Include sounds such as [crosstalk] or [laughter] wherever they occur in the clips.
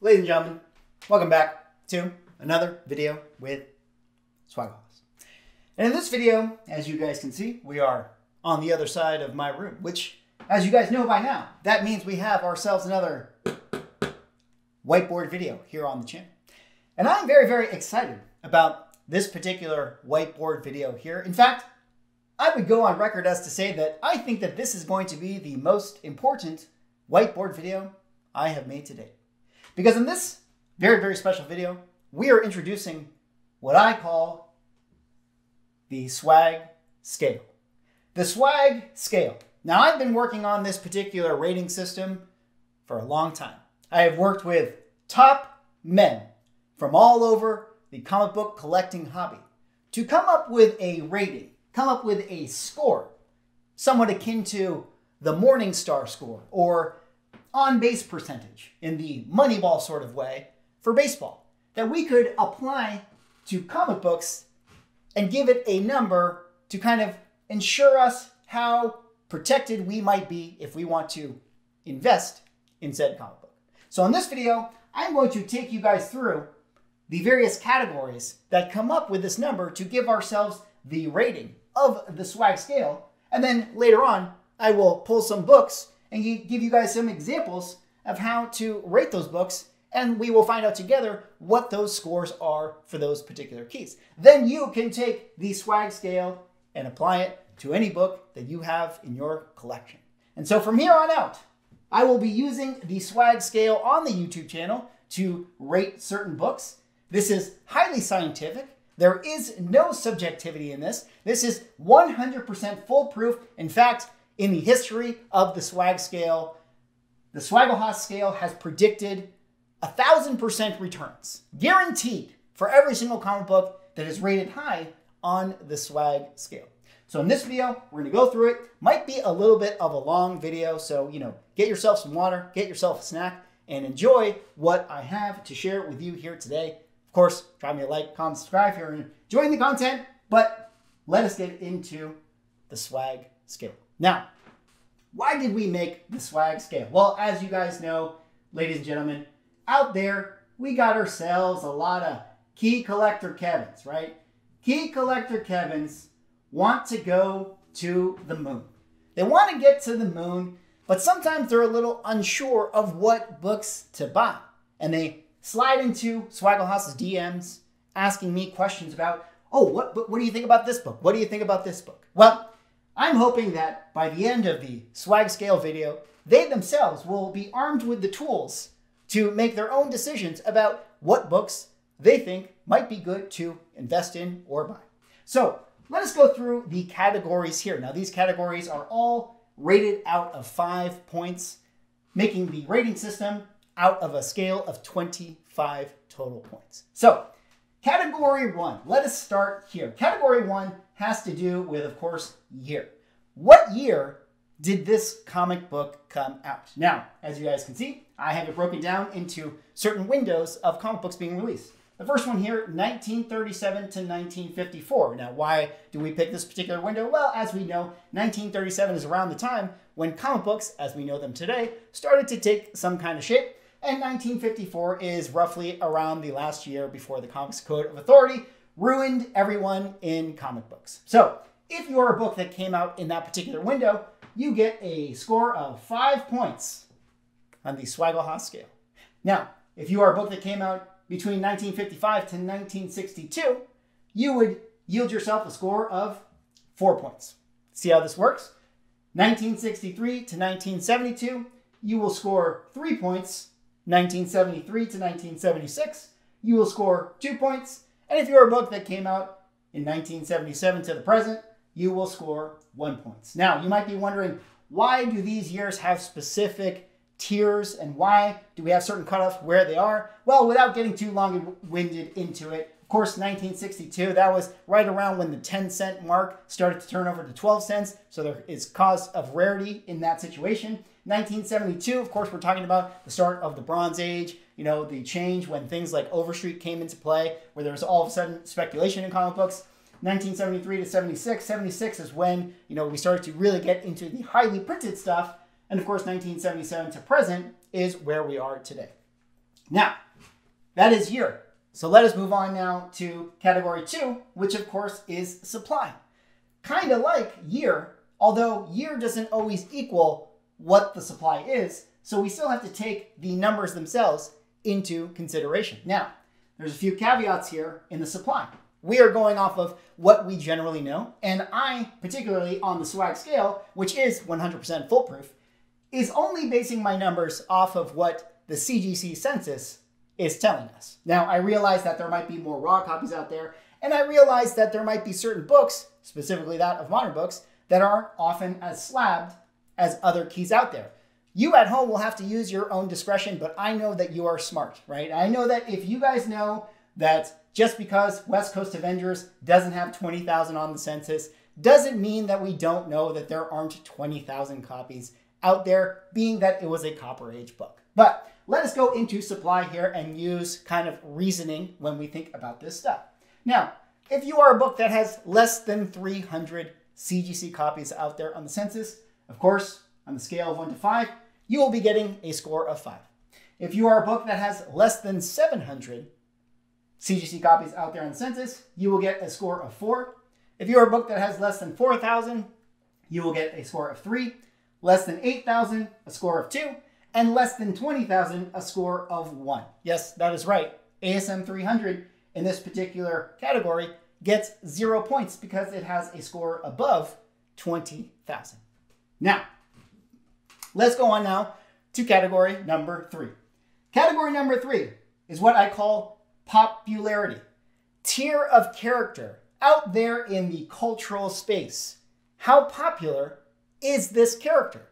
Ladies and gentlemen, welcome back to another video with Swag. And in this video, as you guys can see, we are on the other side of my room, which, as you guys know by now, that means we have ourselves another whiteboard video here on the channel. And I'm very, very excited about this particular whiteboard video here. In fact, I would go on record as to say that I think that this is going to be the most important whiteboard video I have made today. Because in this very, very special video, we are introducing what I call the swag scale. The swag scale. Now, I've been working on this particular rating system for a long time. I have worked with top men from all over the comic book collecting hobby to come up with a rating, come up with a score, somewhat akin to the Morningstar score or on base percentage in the Moneyball sort of way for baseball that we could apply to comic books and give it a number to kind of ensure us how protected we might be if we want to invest in said comic book. So in this video, I'm going to take you guys through the various categories that come up with this number to give ourselves the rating of the swag scale. And then later on, I will pull some books and give you guys some examples of how to rate those books and we will find out together what those scores are for those particular keys. Then you can take the swag scale and apply it to any book that you have in your collection. And so from here on out, I will be using the swag scale on the YouTube channel to rate certain books. This is highly scientific. There is no subjectivity in this. This is 100% foolproof. In fact, in the history of the swag scale, the Swaggle scale has predicted a thousand percent returns, guaranteed for every single comic book that is rated high on the swag scale. So in this video, we're gonna go through it. Might be a little bit of a long video, so you know, get yourself some water, get yourself a snack, and enjoy what I have to share with you here today. Of course, drop me a like, comment, subscribe if you're enjoying the content, but let us get into the swag scale. Now, why did we make the swag scale? Well, as you guys know, ladies and gentlemen, out there, we got ourselves a lot of key collector Kevins, right? Key collector Kevins want to go to the moon. They want to get to the moon, but sometimes they're a little unsure of what books to buy. And they slide into Swaggle DMs asking me questions about, oh, what, what do you think about this book? What do you think about this book? Well, I'm hoping that by the end of the swag scale video, they themselves will be armed with the tools to make their own decisions about what books they think might be good to invest in or buy. So let us go through the categories here. Now, these categories are all rated out of five points, making the rating system out of a scale of 25 total points. So, category one, let us start here. Category one has to do with, of course, year. What year did this comic book come out? Now, as you guys can see, I have it broken down into certain windows of comic books being released. The first one here, 1937 to 1954. Now, why do we pick this particular window? Well, as we know, 1937 is around the time when comic books, as we know them today, started to take some kind of shape. And 1954 is roughly around the last year before the Comics Code of Authority ruined everyone in comic books. So, if you are a book that came out in that particular window, you get a score of five points on the Swagglehaus scale. Now, if you are a book that came out between 1955 to 1962, you would yield yourself a score of four points. See how this works? 1963 to 1972, you will score three points. 1973 to 1976, you will score two points. And if you're a book that came out in 1977 to the present, you will score one points. Now, you might be wondering, why do these years have specific tiers and why do we have certain cutoffs where they are? Well, without getting too long-winded into it, of course, 1962, that was right around when the 10 cent mark started to turn over to 12 cents. So there is cause of rarity in that situation. 1972, of course, we're talking about the start of the Bronze Age, you know, the change when things like Overstreet came into play, where there was all of a sudden speculation in comic books. 1973 to 76. 76 is when, you know, we started to really get into the highly printed stuff. And of course, 1977 to present is where we are today. Now, that is year. So let us move on now to category two, which of course is supply. Kind of like year, although year doesn't always equal what the supply is, so we still have to take the numbers themselves into consideration. Now, there's a few caveats here in the supply. We are going off of what we generally know, and I, particularly on the swag scale, which is 100% foolproof, is only basing my numbers off of what the CGC census is telling us. Now, I realize that there might be more raw copies out there, and I realize that there might be certain books, specifically that of modern books, that aren't often as slabbed as other keys out there. You at home will have to use your own discretion, but I know that you are smart, right? I know that if you guys know that just because West Coast Avengers doesn't have 20,000 on the census doesn't mean that we don't know that there aren't 20,000 copies out there, being that it was a Copper Age book. But let us go into supply here and use kind of reasoning when we think about this stuff. Now, if you are a book that has less than 300 CGC copies out there on the census, of course, on the scale of 1 to 5, you will be getting a score of 5. If you are a book that has less than 700 CGC copies out there on census, you will get a score of 4. If you are a book that has less than 4,000, you will get a score of 3. Less than 8,000, a score of 2 and less than 20,000, a score of 1. Yes, that is right. ASM 300 in this particular category gets zero points because it has a score above 20,000. Now, let's go on now to category number three. Category number three is what I call popularity, tier of character out there in the cultural space. How popular is this character?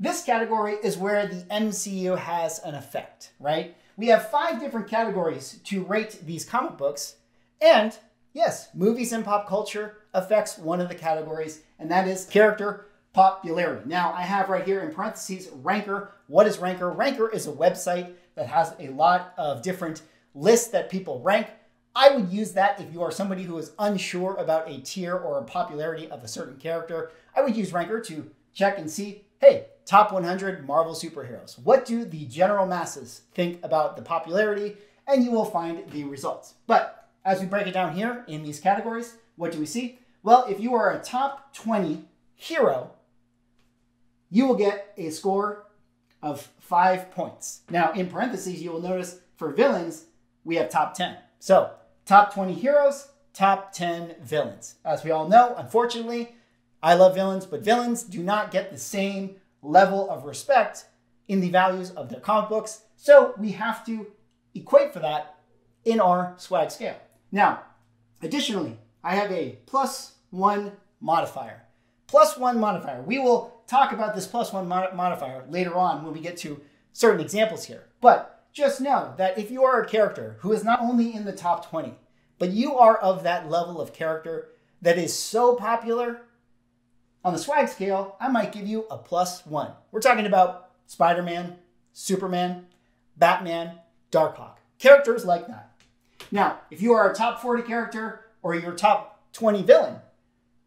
This category is where the MCU has an effect, right? We have five different categories to rate these comic books, and yes, movies and pop culture affects one of the categories, and that is character popularity. Now, I have right here in parentheses Ranker. What is Ranker? Ranker is a website that has a lot of different lists that people rank. I would use that if you are somebody who is unsure about a tier or a popularity of a certain character. I would use Ranker to check and see, hey, top 100 Marvel superheroes. What do the general masses think about the popularity? And you will find the results. But as we break it down here in these categories, what do we see? Well, if you are a top 20 hero, you will get a score of five points. Now, in parentheses, you will notice for villains, we have top 10. So, top 20 heroes, top 10 villains. As we all know, unfortunately, I love villains, but villains do not get the same level of respect in the values of their comic books. So we have to equate for that in our swag scale. Now, additionally, I have a plus one modifier. Plus one modifier. We will talk about this plus one mod modifier later on when we get to certain examples here. But just know that if you are a character who is not only in the top 20, but you are of that level of character that is so popular on the swag scale, I might give you a plus one. We're talking about Spider Man, Superman, Batman, Darkhawk. Characters like that. Now, if you are a top 40 character or your top 20 villain,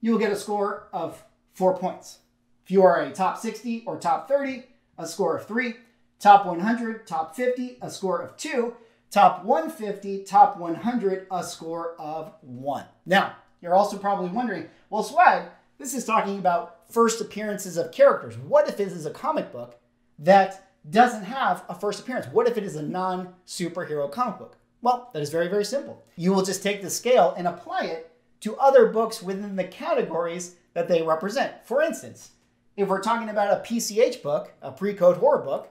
you will get a score of four points. If you are a top 60 or top 30, a score of three. Top 100, top 50, a score of two. Top 150, top 100, a score of one. Now, you're also probably wondering, well, Swag, this is talking about first appearances of characters. What if this is a comic book that doesn't have a first appearance? What if it is a non superhero comic book? Well, that is very, very simple. You will just take the scale and apply it to other books within the categories that they represent. For instance, if we're talking about a PCH book, a pre code horror book,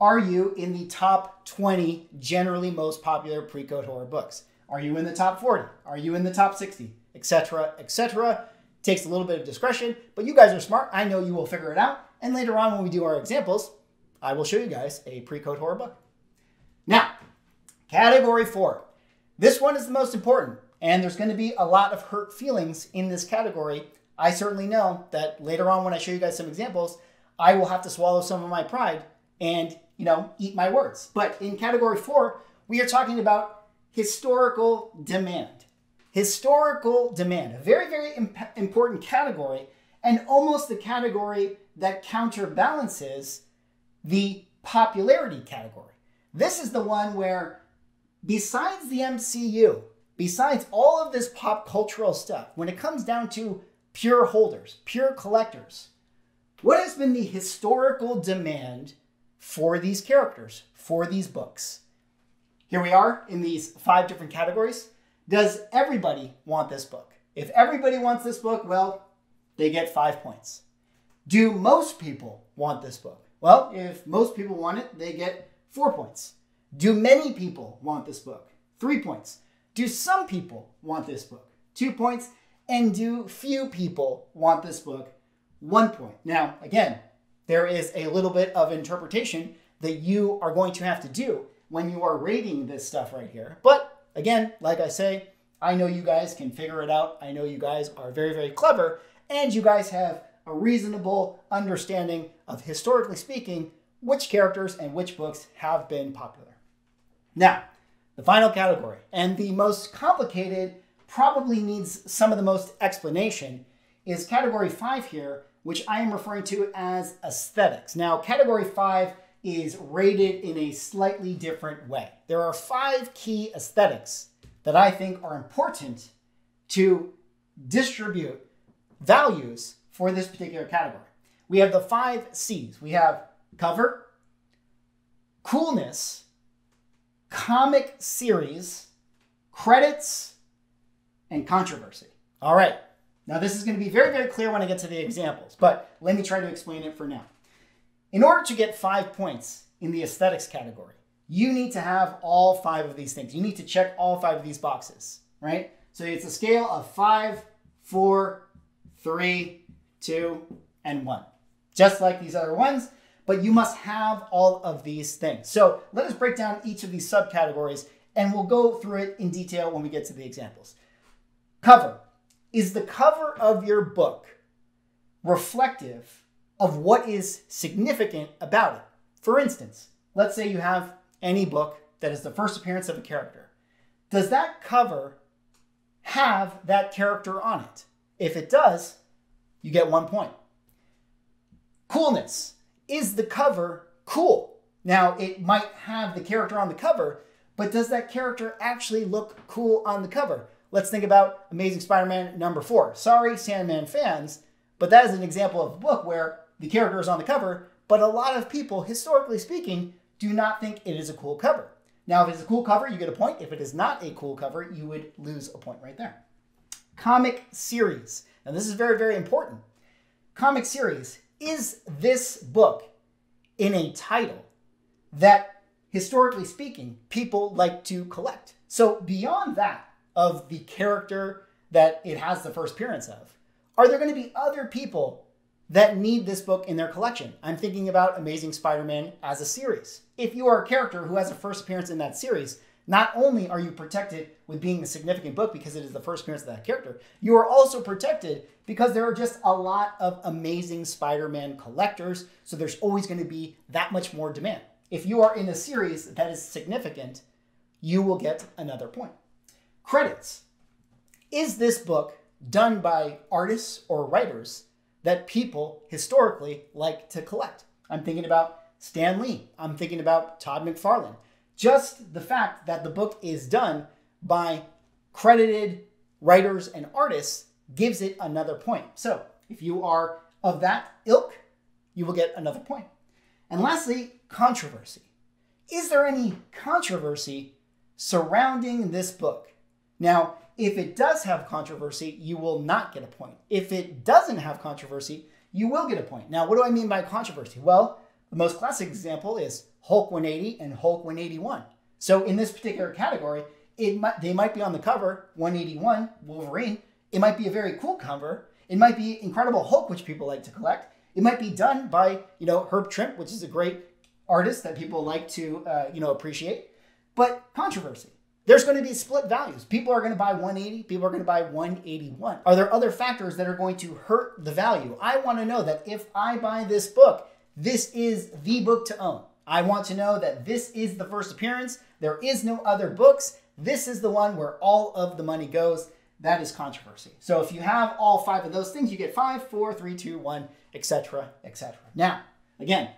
are you in the top 20 generally most popular pre code horror books? Are you in the top 40? Are you in the top 60? Etc., etc. Takes a little bit of discretion, but you guys are smart. I know you will figure it out. And later on, when we do our examples, I will show you guys a pre-code horror book. Now, category four. This one is the most important, and there's going to be a lot of hurt feelings in this category. I certainly know that later on, when I show you guys some examples, I will have to swallow some of my pride and, you know, eat my words. But in category four, we are talking about historical demand historical demand, a very, very imp- important category, and almost the category that counterbalances the popularity category. This is the one where, besides the MCU, besides all of this pop cultural stuff, when it comes down to pure holders, pure collectors, what has been the historical demand for these characters, for these books? Here we are in these five different categories. Does everybody want this book? If everybody wants this book, well, they get five points. Do most people want this book? Well, if most people want it, they get four points. Do many people want this book? Three points. Do some people want this book? Two points. And do few people want this book? One point. Now, again, there is a little bit of interpretation that you are going to have to do when you are rating this stuff right here. But again, like I say, I know you guys can figure it out. I know you guys are very, very clever, and you guys have a reasonable understanding of, historically speaking, which characters and which books have been popular. Now, the final category, and the most complicated, probably needs some of the most explanation, is category five here, which I am referring to as aesthetics. Now, category five is rated in a slightly different way. There are five key aesthetics that I think are important to distribute values for this particular category. We have the five C's. We have cover, coolness, comic series, credits, and controversy. All right. Now, this is going to be very, very clear when I get to the examples, but let me try to explain it for now. In order to get five points in the aesthetics category, you need to have all five of these things. You need to check all five of these boxes, right? So it's a scale of five, four, three, two, and one. Just like these other ones, but you must have all of these things. So let us break down each of these subcategories and we'll go through it in detail when we get to the examples. Cover. Is the cover of your book reflective of what is significant about it? For instance, let's say you have any book that is the first appearance of a character. Does that cover have that character on it? If it does, you get one point. Coolness is the cover cool? Now, it might have the character on the cover, but does that character actually look cool on the cover? Let's think about Amazing Spider Man number four. Sorry, Sandman fans, but that is an example of a book where the character is on the cover, but a lot of people, historically speaking, do not think it is a cool cover. Now, if it's a cool cover, you get a point. If it is not a cool cover, you would lose a point right there. Comic series. Now, this is very, very important. Comic series is this book in a title that, historically speaking, people like to collect? So, beyond that, of the character that it has the first appearance of, are there going to be other people that need this book in their collection? I'm thinking about Amazing Spider Man as a series. If you are a character who has a first appearance in that series, not only are you protected with being a significant book because it is the first appearance of that character, you are also protected because there are just a lot of amazing Spider Man collectors. So there's always going to be that much more demand. If you are in a series that is significant, you will get another point. Credits. Is this book done by artists or writers that people historically like to collect? I'm thinking about Stan Lee. I'm thinking about Todd McFarlane. Just the fact that the book is done by credited writers and artists gives it another point. So if you are of that ilk, you will get another point. And lastly, controversy. Is there any controversy surrounding this book? Now, if it does have controversy, you will not get a point. If it doesn't have controversy, you will get a point. Now, what do I mean by controversy? Well, the most classic example is Hulk 180 and Hulk 181. So in this particular category, it might, they might be on the cover 181 Wolverine. It might be a very cool cover. It might be Incredible Hulk, which people like to collect. It might be done by you know Herb Trimpe, which is a great artist that people like to uh, you know appreciate. But controversy. There's going to be split values. People are going to buy 180, people are going to buy 181. Are there other factors that are going to hurt the value? I want to know that if I buy this book, this is the book to own. I want to know that this is the first appearance. There is no other books. This is the one where all of the money goes. That is controversy. So if you have all five of those things, you get five, four, three, two, one, etc., etc. Now, again,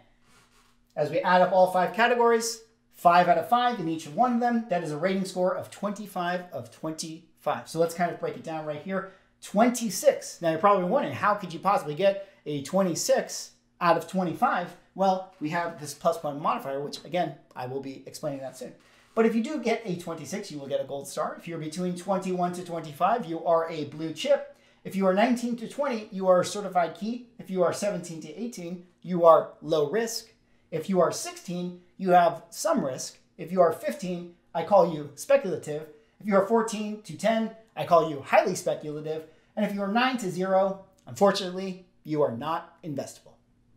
as we add up all five categories, five out of five in each one of them. That is a rating score of 25 of 25. So let's kind of break it down right here. 26. Now you're probably wondering, how could you possibly get a 26 out of 25? Well, we have this plus one modifier, which again, I will be explaining that soon. But if you do get a 26, you will get a gold star. If you're between 21 to 25, you are a blue chip. If you are 19 to 20, you are certified key. If you are 17 to 18, you are low risk. If you are 16, you have some risk. If you are 15, I call you speculative. If you are 14 to 10, I call you highly speculative. And if you are 9 to 0, unfortunately, you are not investable.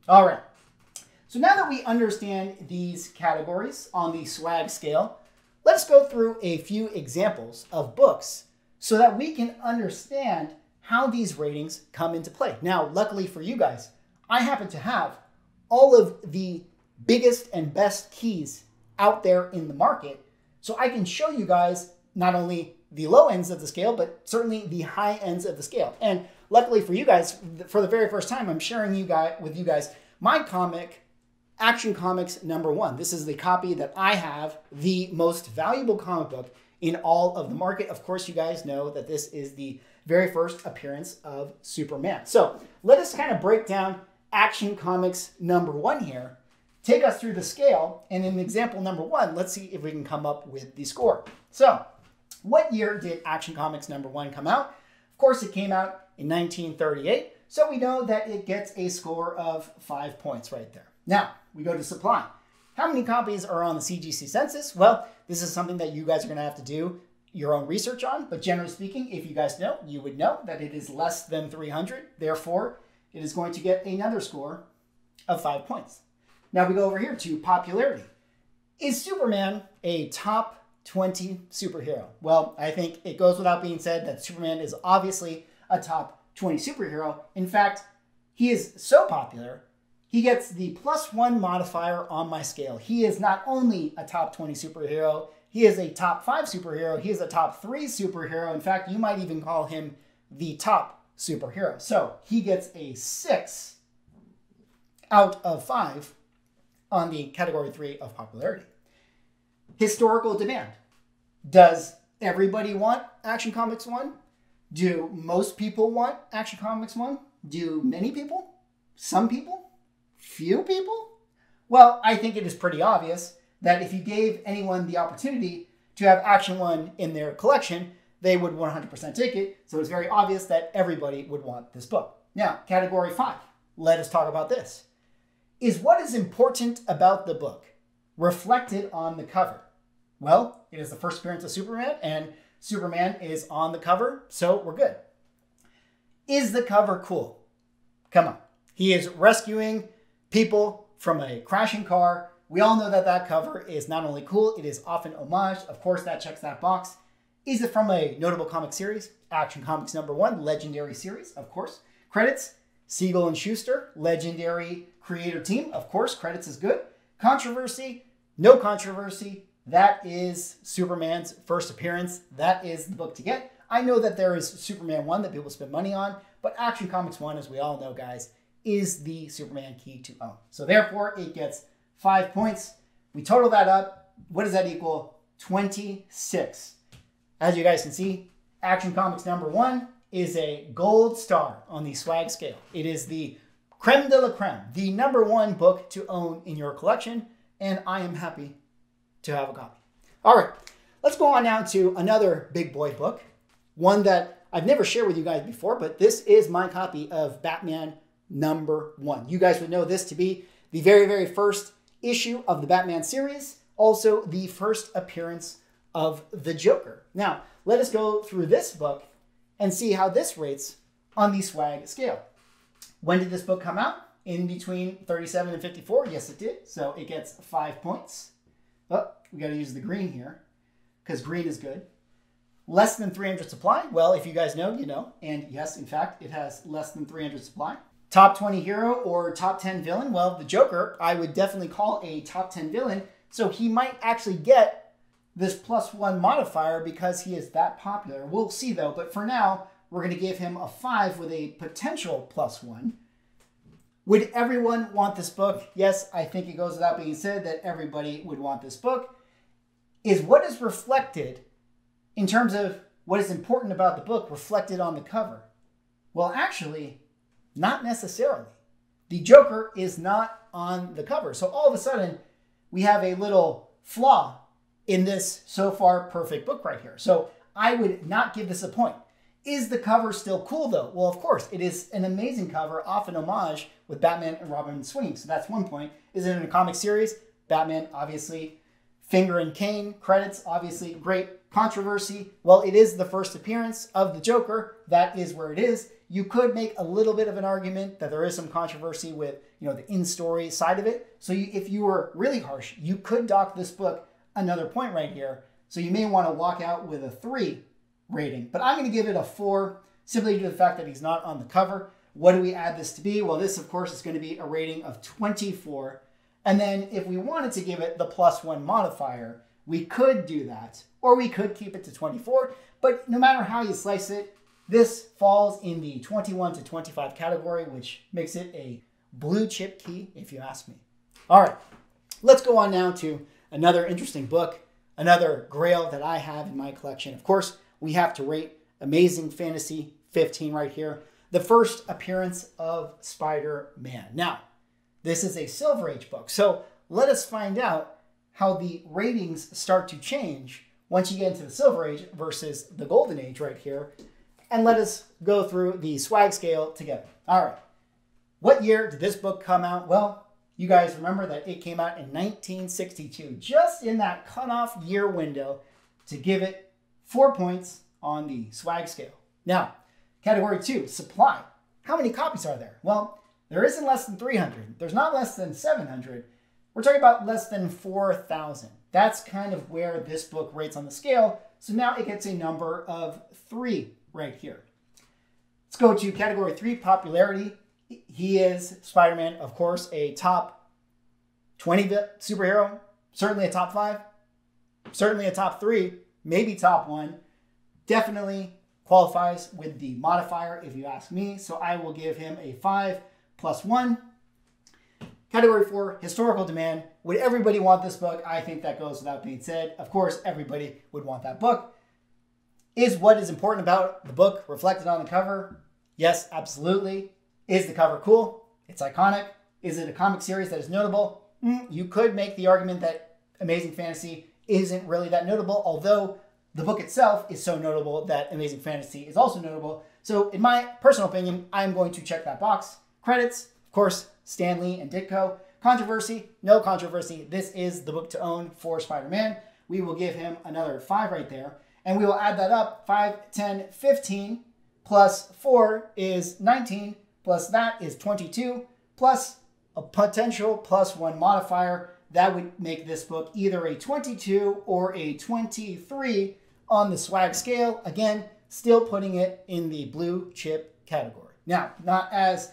All right. So now that we understand these categories on the swag scale, let's go through a few examples of books so that we can understand how these ratings come into play. Now, luckily for you guys, I happen to have all of the biggest and best keys out there in the market. So I can show you guys not only the low ends of the scale, but certainly the high ends of the scale. And luckily for you guys, for the very first time, I'm sharing you guys with you guys my comic, Action Comics number one. This is the copy that I have, the most valuable comic book in all of the market. Of course, you guys know that this is the very first appearance of Superman. So let us kind of break down Action Comics number one here take us through the scale. And in example number one, let's see if we can come up with the score. So, what year did Action Comics number one come out? Of course, it came out in 1938. So we know that it gets a score of five points right there. Now, we go to supply. How many copies are on the CGC census? Well, this is something that you guys are going to have to do your own research on. But generally speaking, if you guys know, you would know that it is less than 300. Therefore, it is going to get another score of five points. Now we go over here to popularity. Is Superman a top 20 superhero? Well, I think it goes without being said that Superman is obviously a top 20 superhero. In fact, he is so popular, he gets the plus one modifier on my scale. He is not only a top 20 superhero, he is a top five superhero, he is a top three superhero. In fact, you might even call him the top superhero. So he gets a six out of five on the category three of popularity. Historical demand. Does everybody want Action Comics 1? Do most people want Action Comics 1? Do many people? Some people? Few people? Well, I think it is pretty obvious that if you gave anyone the opportunity to have Action 1 in their collection, they would 100% take it. So it's very obvious that everybody would want this book. Now, category 5. Let us talk about this is what is important about the book reflected on the cover? Well, it is the first appearance of Superman, and Superman is on the cover, so we're good. Is the cover cool? Come on. He is rescuing people from a crashing car. We all know that that cover is not only cool, it is often homage. Of course, that checks that box. Is it from a notable comic series? Action Comics number one, legendary series, of course. Credits Siegel and Shuster, legendary creator team. Of course, credits is good. Controversy, no controversy. That is Superman's first appearance. That is the book to get. I know that there is Superman 1 that people spend money on, but Action Comics 1, as we all know, guys, is the Superman key to own. So therefore, it gets five points. We total that up. What does that equal? 26. As you guys can see, Action Comics number one is a gold star on the swag scale. It is the creme de la creme, the number one book to own in your collection, and I am happy to have a copy. All right, let's go on now to another big boy book, one that I've never shared with you guys before, but this is my copy of Batman number one. You guys would know this to be the very, very first issue of the Batman series, also the first appearance of the Joker. Now, let us go through this book and see how this rates on the swag scale. When did this book come out? In between 37 and 54? Yes, it did. So it gets five points. Oh, we got to use the green here because green is good. Less than 300 supply? Well, if you guys know, you know. And yes, in fact, it has less than 300 supply. Top 20 hero or top 10 villain? Well, the Joker, I would definitely call a top 10 villain. So he might actually get this plus one modifier because he is that popular. We'll see though, but for now, we're going to give him a five with a potential plus one. Would everyone want this book? Yes, I think it goes without being said that everybody would want this book. is what is reflected in terms of what is important about the book reflected on the cover? Well, actually, not necessarily. The Joker is not on the cover. So all of a sudden, we have a little flaw in this so far perfect book right here. So I would not give this a point. Is the cover still cool though? Well, of course, it is an amazing cover, often homage with Batman and Robin swinging. So that's one point. Is it in a comic series? Batman, obviously. Finger and Kane credits, obviously great controversy. Well, it is the first appearance of the Joker. That is where it is. You could make a little bit of an argument that there is some controversy with, you know, the in-story side of it. So you, if you were really harsh, you could dock this book another point right here. So you may want to walk out with a three rating. But I'm going to give it a four simply due to the fact that he's not on the cover. What do we add this to be? Well, this, of course, is going to be a rating of 24. And then if we wanted to give it the plus one modifier, we could do that, or we could keep it to 24. But no matter how you slice it, this falls in the 21 to 25 category, which makes it a blue chip key, if you ask me. All right, let's go on now to another interesting book, another grail that I have in my collection. Of course, we have to rate Amazing Fantasy 15 right here. The first appearance of Spider Man. Now, this is a Silver Age book, so let us find out how the ratings start to change once you get into the Silver Age versus the Golden Age right here. And let us go through the swag scale together. All right. What year did this book come out? Well, you guys remember that it came out in 1962, just in that cutoff year window to give it four points on the swag scale. Now, category two, supply. How many copies are there? Well, there isn't less than 300. There's not less than 700. We're talking about less than 4,000. That's kind of where this book rates on the scale. So now it gets a number of three right here. Let's go to category three, popularity. He is Spider-Man, of course, a top 20 superhero, certainly a top five, certainly a top three maybe top one. Definitely qualifies with the modifier if you ask me. So I will give him a five plus one. Category four, historical demand. Would everybody want this book? I think that goes without being said. Of course, everybody would want that book. Is what is important about the book reflected on the cover? Yes, absolutely. Is the cover cool? It's iconic. Is it a comic series that is notable? Mm, you could make the argument that Amazing Fantasy isn't really that notable, although the book itself is so notable that Amazing Fantasy is also notable. So, in my personal opinion, I'm going to check that box. Credits, of course, Stan Lee and Ditko. Controversy, no controversy. This is the book to own for Spider Man. We will give him another five right there. And we will add that up 5, 10, 15, plus 4 is 19, plus that is 22, plus a potential plus 1 modifier that would make this book either a 22 or a 23 on the swag scale. Again, still putting it in the blue chip category. Now, not as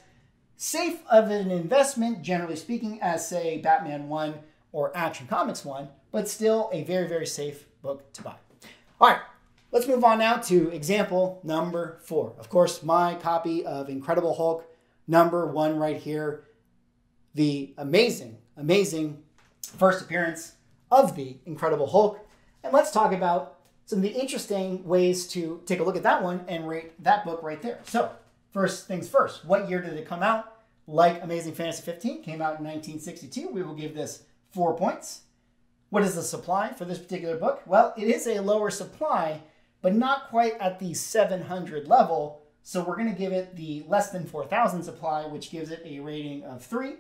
safe of an investment, generally speaking, as say Batman 1 or Action Comics 1, but still a very, very safe book to buy. All right, let's move on now to example number four. Of course, my copy of Incredible Hulk number one right here. The amazing, amazing first appearance of the Incredible Hulk. And let's talk about some of the interesting ways to take a look at that one and rate that book right there. So, first things first, what year did it come out? Like Amazing Fantasy 15, came out in 1962. We will give this four points. What is the supply for this particular book? Well, it is a lower supply, but not quite at the 700 level. So we're going to give it the less than 4,000 supply, which gives it a rating of three.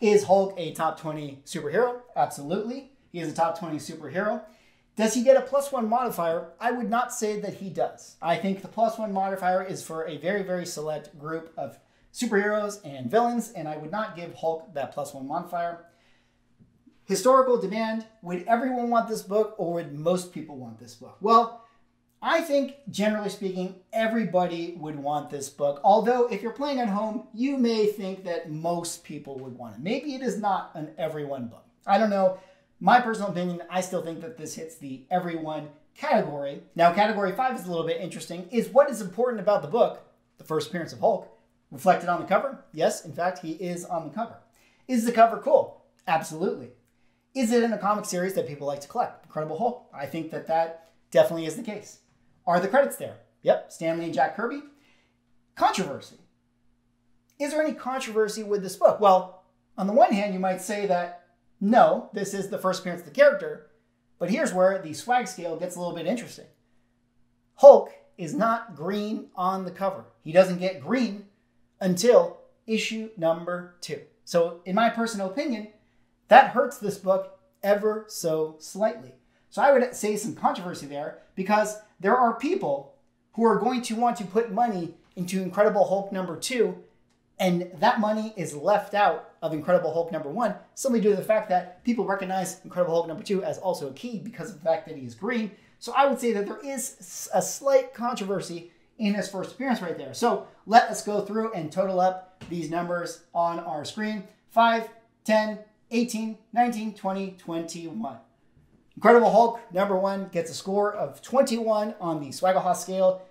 Is Hulk a top 20 superhero? Absolutely. He is a top 20 superhero. Does he get a plus one modifier? I would not say that he does. I think the plus one modifier is for a very, very select group of superheroes and villains, and I would not give Hulk that plus one modifier. Historical demand would everyone want this book, or would most people want this book? Well, I think, generally speaking, everybody would want this book. Although, if you're playing at home, you may think that most people would want it. Maybe it is not an everyone book. I don't know. My personal opinion, I still think that this hits the everyone category. Now, category five is a little bit interesting. Is what is important about the book, the first appearance of Hulk, reflected on the cover? Yes, in fact, he is on the cover. Is the cover cool? Absolutely. Is it in a comic series that people like to collect? Incredible Hulk. I think that that definitely is the case. Are the credits there? Yep, Stan Lee and Jack Kirby. Controversy. Is there any controversy with this book? Well, on the one hand, you might say that no, this is the first appearance of the character, but here's where the swag scale gets a little bit interesting. Hulk is not green on the cover. He doesn't get green until issue number two. So, in my personal opinion, that hurts this book ever so slightly. So, I would say some controversy there because there are people who are going to want to put money into Incredible Hulk number two, and that money is left out of Incredible Hulk number one simply due to the fact that people recognize Incredible Hulk number two as also a key because of the fact that he is green. So I would say that there is a slight controversy in his first appearance right there. So let us go through and total up these numbers on our screen 5, 10, 18, 19, 20, 21. Incredible Hulk number one gets a score of 21 on the Swagglehaus scale,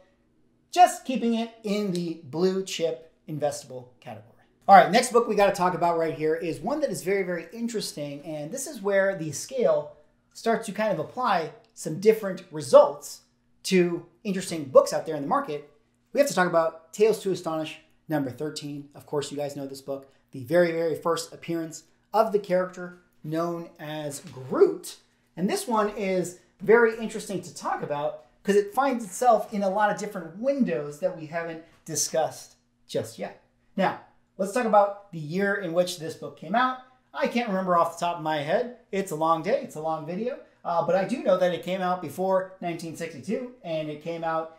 just keeping it in the blue chip investable category. All right, next book we got to talk about right here is one that is very, very interesting. And this is where the scale starts to kind of apply some different results to interesting books out there in the market. We have to talk about Tales to Astonish number 13. Of course, you guys know this book, the very, very first appearance of the character known as Groot. And this one is very interesting to talk about because it finds itself in a lot of different windows that we haven't discussed just yet. Now, let's talk about the year in which this book came out. I can't remember off the top of my head. It's a long day, it's a long video, uh, but I do know that it came out before 1962 and it came out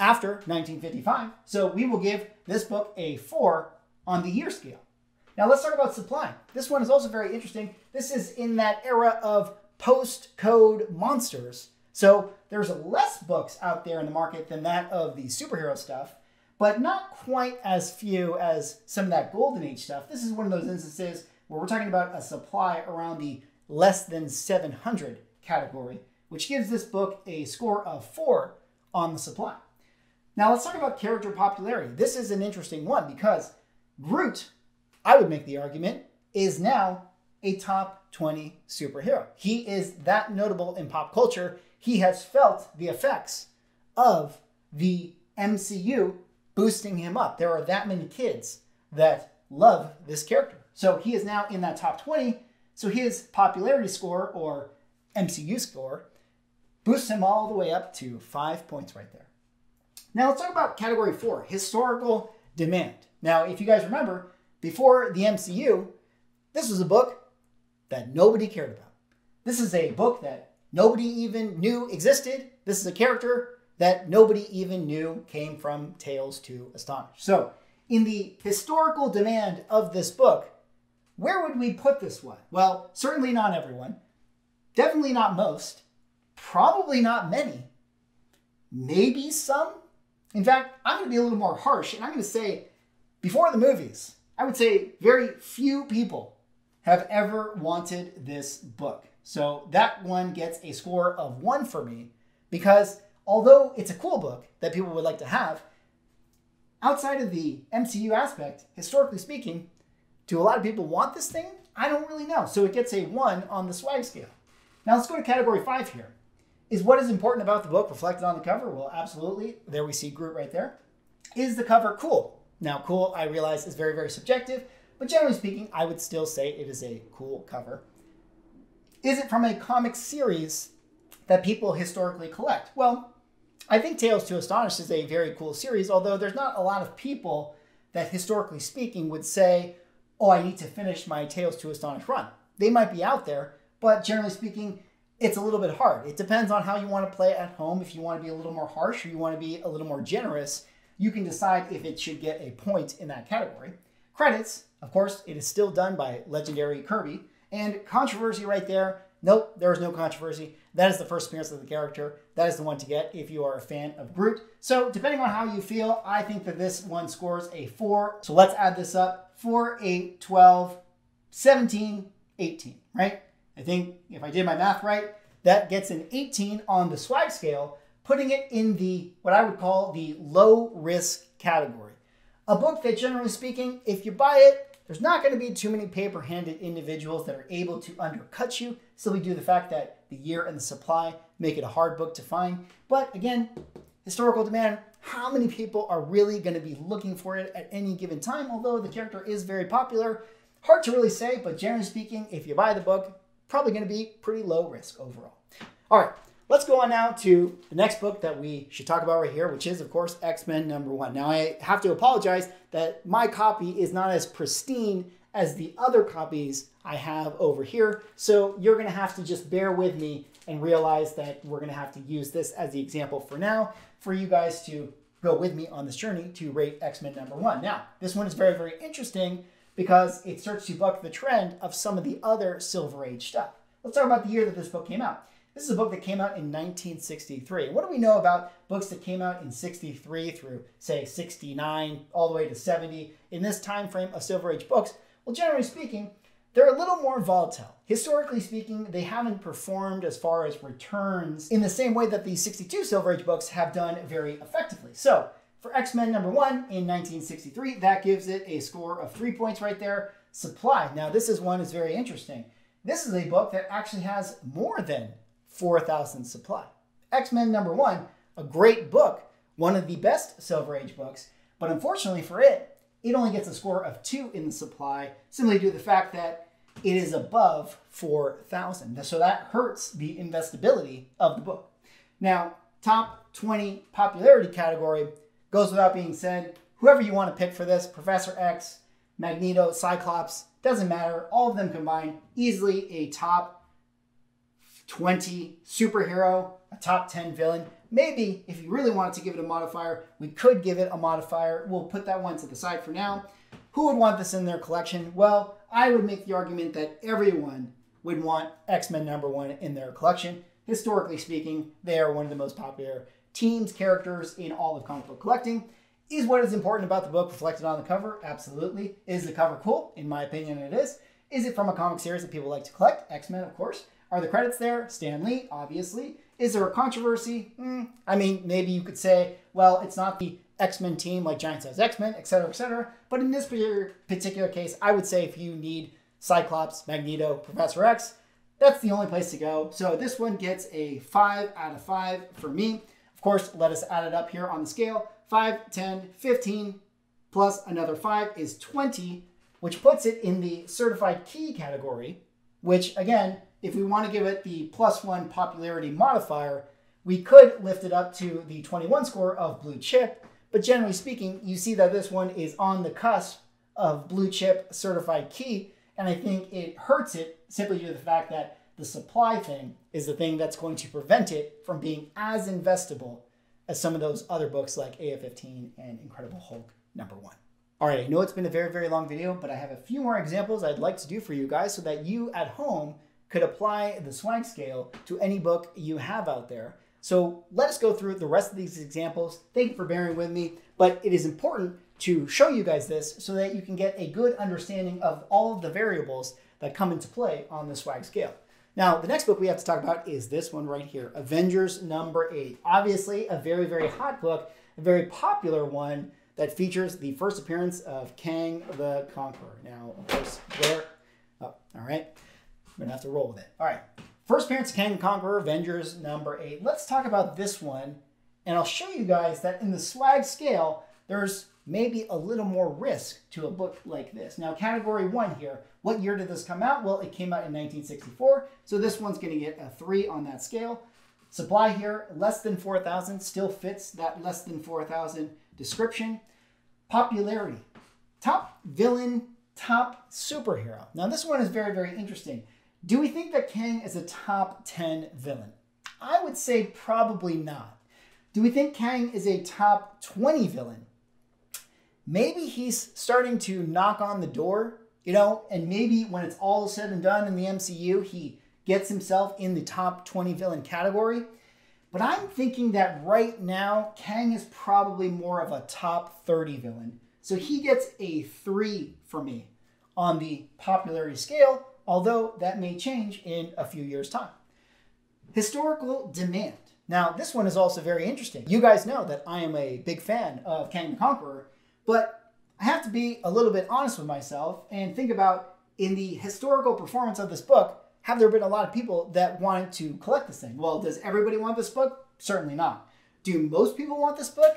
after 1955. So we will give this book a 4 on the year scale. Now let's talk about supply. This one is also very interesting. This is in that era of post-code monsters. So there's less books out there in the market than that of the superhero stuff but not quite as few as some of that Golden Age stuff. This is one of those instances where we're talking about a supply around the less than 700 category, which gives this book a score of 4 on the supply. Now let's talk about character popularity. This is an interesting one because Groot, I would make the argument, is now a top 20 superhero. He is that notable in pop culture. He has felt the effects of the MCU boosting him up. There are that many kids that love this character. So he is now in that top 20. So his popularity score or MCU score boosts him all the way up to five points right there. Now let's talk about category four historical demand. Now, if you guys remember, before the MCU, this was a book that nobody cared about. This is a book that nobody even knew existed. This is a character that nobody even knew came from Tales to Astonish. So, in the historical demand of this book, where would we put this one? Well, certainly not everyone, definitely not most, probably not many, maybe some. In fact, I'm going to be a little more harsh and I'm going to say before the movies, I would say very few people have ever wanted this book. So that one gets a score of one for me because although it's a cool book that people would like to have, outside of the MCU aspect, historically speaking, do a lot of people want this thing? I don't really know. So it gets a one on the swag scale. Now let's go to category five here. Is what is important about the book reflected on the cover? Well, absolutely. There we see Groot right there. Is the cover cool? Now, cool, I realize, is very, very subjective, but generally speaking, I would still say it is a cool cover. Is it from a comic series that people historically collect? Well, I think Tales to Astonish is a very cool series, although there's not a lot of people that, historically speaking, would say, oh, I need to finish my Tales to Astonish run. They might be out there, but generally speaking, it's a little bit hard. It depends on how you want to play at home. If you want to be a little more harsh or you want to be a little more generous, you can decide if it should get a point in that category. Credits, of course, it is still done by Legendary Kirby. And controversy right there, nope, there is no controversy. That is the first appearance of the character. That is the one to get if you are a fan of Groot. So depending on how you feel, I think that this one scores a 4. So let's add this up. 4, 8, 12, 17, 18, right? I think if I did my math right, that gets an 18 on the swag scale, putting it in the what I would call the low risk category. A book that generally speaking, if you buy it, there's not going to be too many paper handed individuals that are able to undercut you, simply due to the fact that the year and the supply make it a hard book to find. But again, historical demand, how many people are really going to be looking for it at any given time? Although the character is very popular, hard to really say, but generally speaking, if you buy the book, probably going to be pretty low risk overall. All right, let's go on now to the next book that we should talk about right here, which is, of course, X Men number one. Now, I have to apologize that my copy is not as pristine as the other copies I have over here. So you're going to have to just bear with me and realize that we're going to have to use this as the example for now for you guys to go with me on this journey to rate X-Men number one. Now, this one is very, very interesting because it starts to buck the trend of some of the other Silver Age stuff. Let's talk about the year that this book came out. This is a book that came out in 1963. What do we know about books that came out in 63 through, say, 69, all the way to 70 in this time frame of Silver Age books? Well, generally speaking, they're a little more volatile. Historically speaking, they haven't performed as far as returns in the same way that the 62 Silver Age books have done very effectively. So, for X Men number one in 1963, that gives it a score of three points right there. Supply. Now, this is one is very interesting. This is a book that actually has more than 4,000 supply. X Men number one, a great book, one of the best Silver Age books, but unfortunately for it, it only gets a score of two in the supply, simply due to the fact that it is above 4,000. So that hurts the investability of the book. Now, top 20 popularity category goes without being said. Whoever you want to pick for this, Professor X, Magneto, Cyclops, doesn't matter. All of them combined, easily a top 20 superhero, a top 10 villain. Maybe if you really wanted to give it a modifier, we could give it a modifier. We'll put that one to the side for now. Who would want this in their collection? Well, I would make the argument that everyone would want X Men number one in their collection. Historically speaking, they are one of the most popular teams, characters in all of comic book collecting. Is what is important about the book reflected on the cover? Absolutely. Is the cover cool? In my opinion, it is. Is it from a comic series that people like to collect? X Men, of course. Are the credits there? Stan Lee, obviously. Is there a controversy? Mm, I mean, maybe you could say, well, it's not the X Men team like Giant Size X Men, etc., etc. But in this particular case, I would say if you need Cyclops, Magneto, Professor X, that's the only place to go. So this one gets a 5 out of 5 for me. Of course, let us add it up here on the scale 5, 10, 15, plus another 5 is 20, which puts it in the certified key category, which again if we want to give it the plus one popularity modifier, we could lift it up to the 21 score of blue chip. But generally speaking, you see that this one is on the cusp of blue chip certified key. And I think it hurts it simply due to the fact that the supply thing is the thing that's going to prevent it from being as investable as some of those other books like AF-15 and Incredible Hulk number one. All right, I know it's been a very, very long video, but I have a few more examples I'd like to do for you guys so that you at home could apply the swag scale to any book you have out there. So let us go through the rest of these examples. Thank you for bearing with me, but it is important to show you guys this so that you can get a good understanding of all of the variables that come into play on the swag scale. Now, the next book we have to talk about is this one right here, Avengers number eight. Obviously, a very, very hot book, a very popular one that features the first appearance of Kang the Conqueror. Now, of course, where? Oh, all right. We're gonna have to roll with it. All right. First appearance of Kang Conqueror, Avengers number eight. Let's talk about this one, and I'll show you guys that in the swag scale, there's maybe a little more risk to a book like this. Now, category one here, what year did this come out? Well, it came out in 1964, so this one's gonna get a three on that scale. Supply here, less than 4,000, still fits that less than 4,000 description. Popularity, top villain, top superhero. Now, this one is very, very interesting. Do we think that Kang is a top 10 villain? I would say probably not. Do we think Kang is a top 20 villain? Maybe he's starting to knock on the door, you know, and maybe when it's all said and done in the MCU, he gets himself in the top 20 villain category. But I'm thinking that right now, Kang is probably more of a top 30 villain. So he gets a 3 for me on the popularity scale although that may change in a few years' time. Historical demand. Now, this one is also very interesting. You guys know that I am a big fan of Kang the Conqueror, but I have to be a little bit honest with myself and think about in the historical performance of this book, have there been a lot of people that wanted to collect this thing? Well, does everybody want this book? Certainly not. Do most people want this book?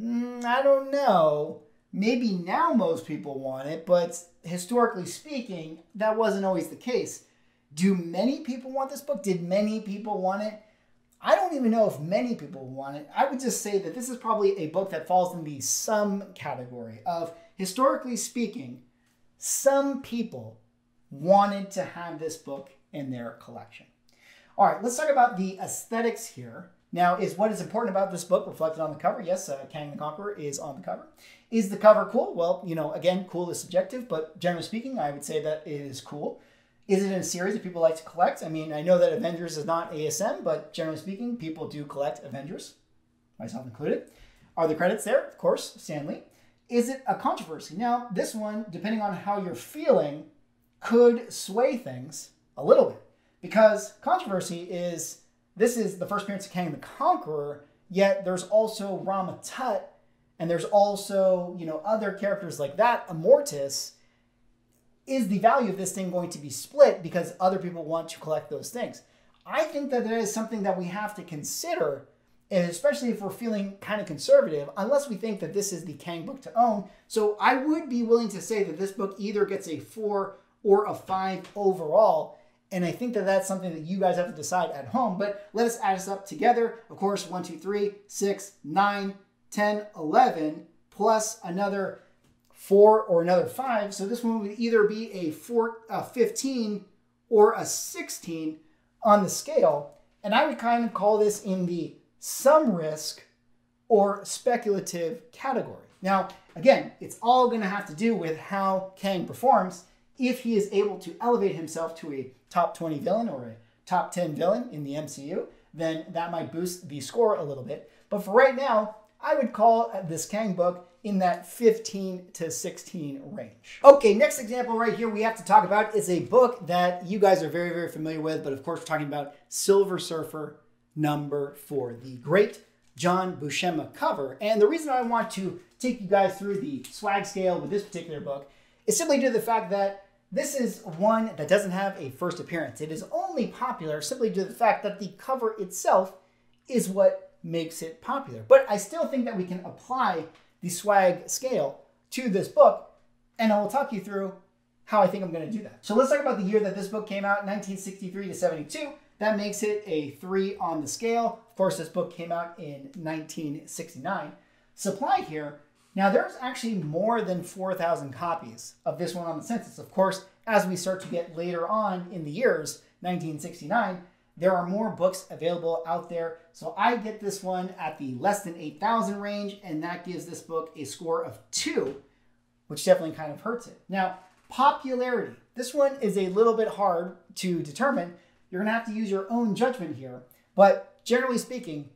Mm, I don't know. Maybe now most people want it, but historically speaking, that wasn't always the case. Do many people want this book? Did many people want it? I don't even know if many people want it. I would just say that this is probably a book that falls in the some category of historically speaking, some people wanted to have this book in their collection. All right, let's talk about the aesthetics here. Now, is what is important about this book reflected on the cover? Yes, uh, Kang the Conqueror is on the cover. Is the cover cool? Well, you know, again, cool is subjective, but generally speaking, I would say that it is cool. Is it in a series that people like to collect? I mean, I know that Avengers is not ASM, but generally speaking, people do collect Avengers, myself included. Are the credits there? Of course, Stan Lee. Is it a controversy? Now, this one, depending on how you're feeling, could sway things a little bit. Because controversy is this is the first appearance of Kang the Conqueror, yet there's also Rama Tut, and there's also, you know, other characters like that, Immortus is the value of this thing going to be split because other people want to collect those things? I think that that is something that we have to consider, especially if we're feeling kind of conservative, unless we think that this is the Kang book to own. So I would be willing to say that this book either gets a four or a five overall. And I think that that's something that you guys have to decide at home. But let us add this up together. Of course, one, two, three, six, nine, 10, 11, plus another four or another five. So this one would either be a, four, a 15 or a 16 on the scale. And I would kind of call this in the some risk or speculative category. Now, again, it's all going to have to do with how Kang performs. If he is able to elevate himself to a top 20 villain or a top 10 villain in the MCU, then that might boost the score a little bit. But for right now, I would call this Kang book in that 15 to 16 range. Okay, next example right here we have to talk about is a book that you guys are very, very familiar with, but of course we're talking about Silver Surfer number four, the great John Buscema cover. And the reason I want to take you guys through the swag scale with this particular book is simply due to the fact that this is one that doesn't have a first appearance. It is only popular simply due to the fact that the cover itself is what makes it popular. But I still think that we can apply the swag scale to this book, and I will talk you through how I think I'm going to do that. So let's talk about the year that this book came out, 1963 to 72. That makes it a three on the scale. Of course, this book came out in 1969. Supply here, now there's actually more than 4,000 copies of this one on the census. Of course, as we start to get later on in the years, 1969, there are more books available out there. So I get this one at the less than 8,000 range, and that gives this book a score of two, which definitely kind of hurts it. Now, popularity. This one is a little bit hard to determine. You're to have to use your own judgment here. But generally speaking,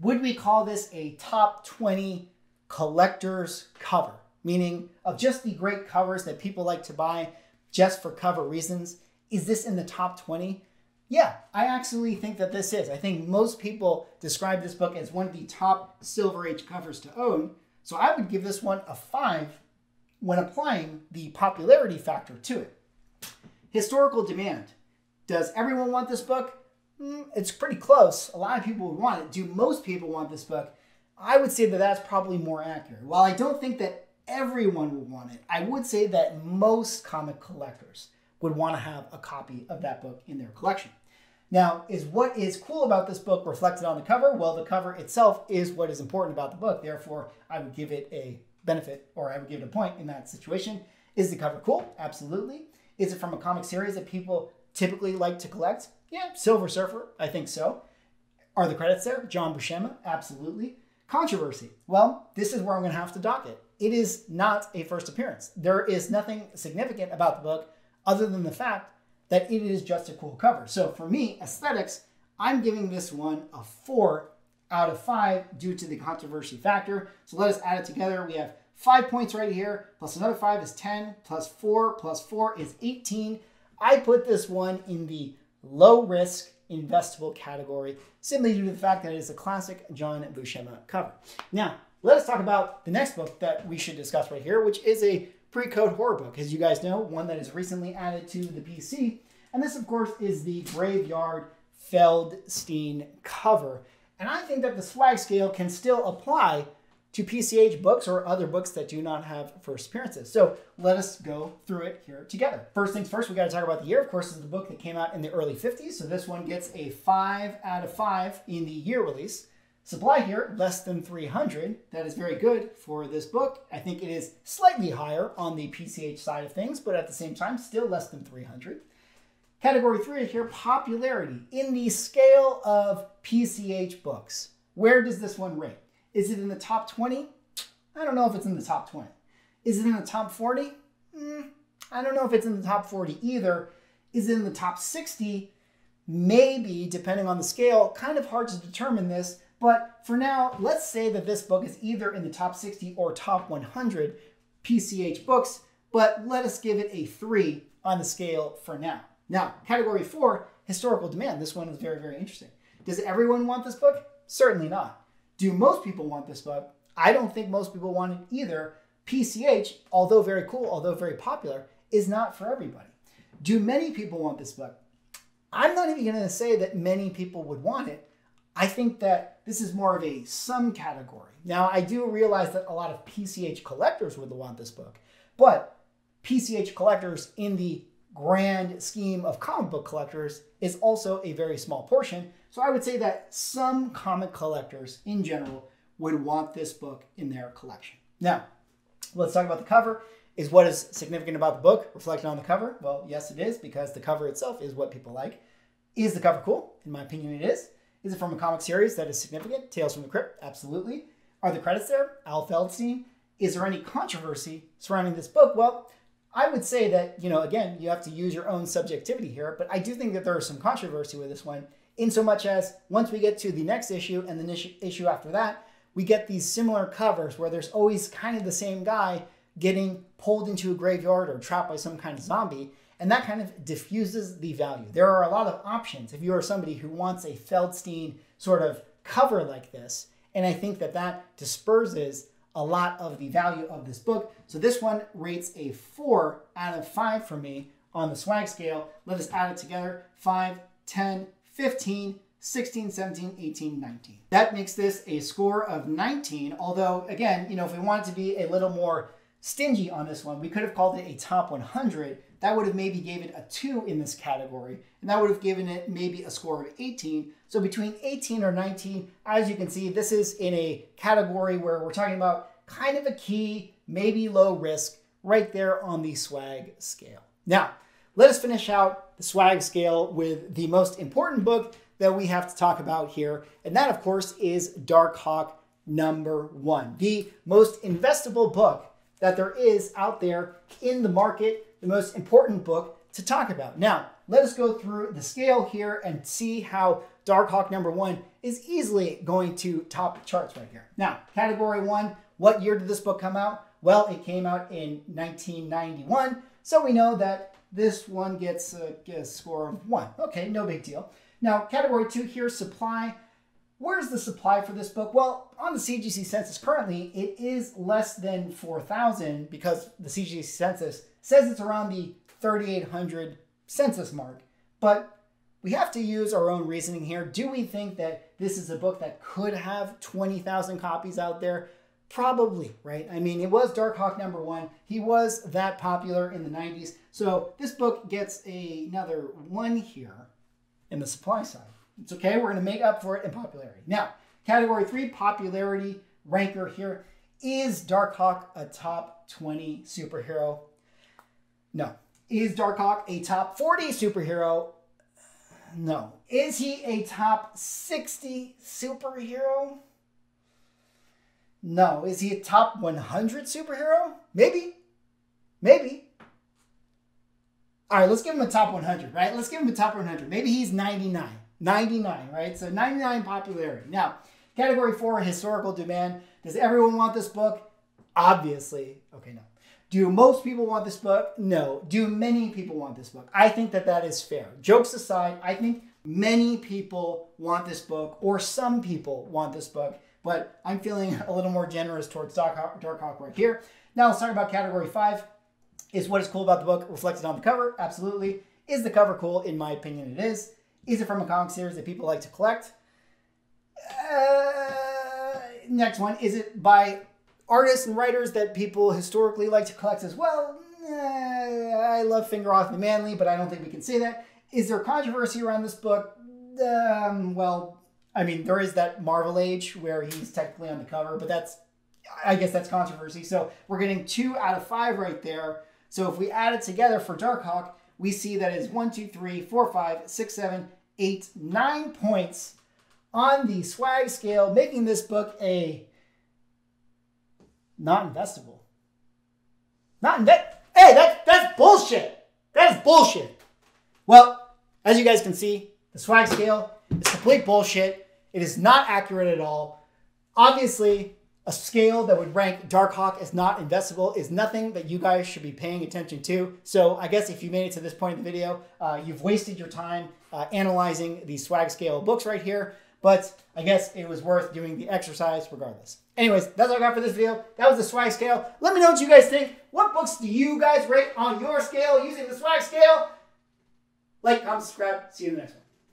would we call this a top 20 collector's cover? Meaning, of just the great covers that people like to buy just for cover reasons, is this in the top 20? Yeah, I actually think that this is. I think most people describe this book as one of the top Silver Age covers to own. So I would give this one a five when applying the popularity factor to it. Historical demand. Does everyone want this book? Mm, it's pretty close. A lot of people would want it. Do most people want this book? I would say that that's probably more accurate. While I don't think that everyone would want it, I would say that most comic collectors would want to have a copy of that book in their collection. Now, is what is cool about this book reflected on the cover? Well, the cover itself is what is important about the book. Therefore, I would give it a benefit or I would give it a point in that situation. Is the cover cool? Absolutely. Is it from a comic series that people typically like to collect? Yeah, Silver Surfer, I think so. Are the credits there? John Buscema, absolutely. Controversy. Well, this is where I'm going to have to dock it. It is not a first appearance. There is nothing significant about the book other than the fact that it is just a cool cover. So for me, aesthetics, I'm giving this one a four out of five due to the controversy factor. So let us add it together. We have five points right here, plus another five is 10, plus four, plus four is 18. I put this one in the low risk investable category simply due to the fact that it is a classic John Buscema cover. Now, let us talk about the next book that we should discuss right here, which is a pre-code horror book. As you guys know, one that is recently added to the PC. And this, of course, is the Graveyard Feldstein cover. And I think that the swag scale can still apply to PCH books or other books that do not have first appearances. So let us go through it here together. First things first, we got to talk about the year. Of course, is the book that came out in the early 50s. So this one gets a 5 out of 5 in the year release. Supply here, less than 300. That is very good for this book. I think it is slightly higher on the PCH side of things, but at the same time, still less than 300. Category three here, popularity. In the scale of PCH books, where does this one rate? Is it in the top 20? I don't know if it's in the top 20. Is it in the top 40? Mm, I don't know if it's in the top 40 either. Is it in the top 60? Maybe, depending on the scale. Kind of hard to determine this, but for now, let's say that this book is either in the top 60 or top 100 PCH books, but let us give it a 3 on the scale for now. Now, category 4, historical demand. This one is very, very interesting. Does everyone want this book? Certainly not. Do most people want this book? I don't think most people want it either. PCH, although very cool, although very popular, is not for everybody. Do many people want this book? I'm not even going to say that many people would want it. I think that this is more of a some category. Now, I do realize that a lot of PCH collectors would want this book, but PCH collectors in the grand scheme of comic book collectors is also a very small portion. So I would say that some comic collectors in general would want this book in their collection. Now, let's talk about the cover. Is what is significant about the book reflected on the cover? Well, yes, it is because the cover itself is what people like. Is the cover cool? In my opinion, it is. Is it from a comic series that is significant? Tales from the Crypt? Absolutely. Are the credits there? Al Feldstein. Is there any controversy surrounding this book? Well, I would say that, you know, again, you have to use your own subjectivity here, but I do think that there is some controversy with this one, in so much as once we get to the next issue and the issue after that, we get these similar covers where there's always kind of the same guy getting pulled into a graveyard or trapped by some kind of zombie, and that kind of diffuses the value. There are a lot of options if you are somebody who wants a Feldstein sort of cover like this, and I think that that disperses a lot of the value of this book. So this one rates a 4 out of 5 for me on the swag scale. Let us add it together 5, 10, 15, 16, 17, 18, 19. That makes this a score of 19. Although, again, you know, if we wanted to be a little more stingy on this one, we could have called it a top 100. That would have maybe gave it a 2 in this category, and that would have given it maybe a score of 18. So between 18 or 19, as you can see, this is in a category where we're talking about kind of a key, maybe low risk, right there on the swag scale. Now, let us finish out the swag scale with the most important book that we have to talk about here. And that, of course, is Darkhawk number one, the most investable book that there is out there in the market, the most important book to talk about. Now, let us go through the scale here and see how Darkhawk number one is easily going to top charts right here. Now, category one, what year did this book come out? Well, it came out in 1991, so we know that this one gets a, gets a score of one. Okay, no big deal. Now, category two here, supply. Where's the supply for this book? Well, on the CGC census currently, it is less than 4,000 because the CGC census says it's around the 3,800 census mark. But we have to use our own reasoning here. Do we think that this is a book that could have 20,000 copies out there? Probably, right? I mean, it was Darkhawk number one. He was that popular in the 90s. So this book gets a, another one here in the supply side. It's okay. We're going to make up for it in popularity. Now, category three, popularity ranker here. Is Darkhawk a top 20 superhero? No. Is Darkhawk a top 40 superhero? No. Is he a top 60 superhero? No. Is he a top 100 superhero? Maybe. Maybe. All right, let's give him a top 100, right? Let's give him a top 100. Maybe he's 99. 99, right? So 99 popularity. Now, category four, historical demand. Does everyone want this book? Obviously. Okay, no. Do most people want this book? No. Do many people want this book? I think that that is fair. Jokes aside, I think many people want this book, or some people want this book. but I'm feeling [laughs] a little more generous towards Dark, Darkhawk right here. Now let's talk about category five. Is what is cool about the book reflected on the cover? Absolutely. Is the cover cool? In my opinion, it is. Is it from a comic series that people like to collect? Uh, next one. Is it by artists and writers that people historically like to collect as well? Uh, I love Fingeroth Manley, but I don't think we can say that. Is there controversy around this book? Um, well, I mean, there is that Marvel Age where he's technically on the cover, but that's, I guess that's controversy. So we're getting two out of five right there. So if we add it together for Darkhawk, we see that it's one, two, three, four, five, six, seven, eight, nine points on the swag scale, making this book a not investable. Not invest. Hey, that's that's bullshit. That is bullshit. Well, as you guys can see, the swag scale is complete bullshit. It is not accurate at all. Obviously, a scale that would rank Darkhawk as not investable is nothing that you guys should be paying attention to. So I guess if you made it to this point in the video, uh, you've wasted your time uh, analyzing these swag scale books right here. But I guess it was worth doing the exercise regardless. Anyways, that's all I got for this video. That was the swag scale. Let me know what you guys think. What books do you guys rate on your scale using the swag scale? Like, comment, subscribe. See you in the next one.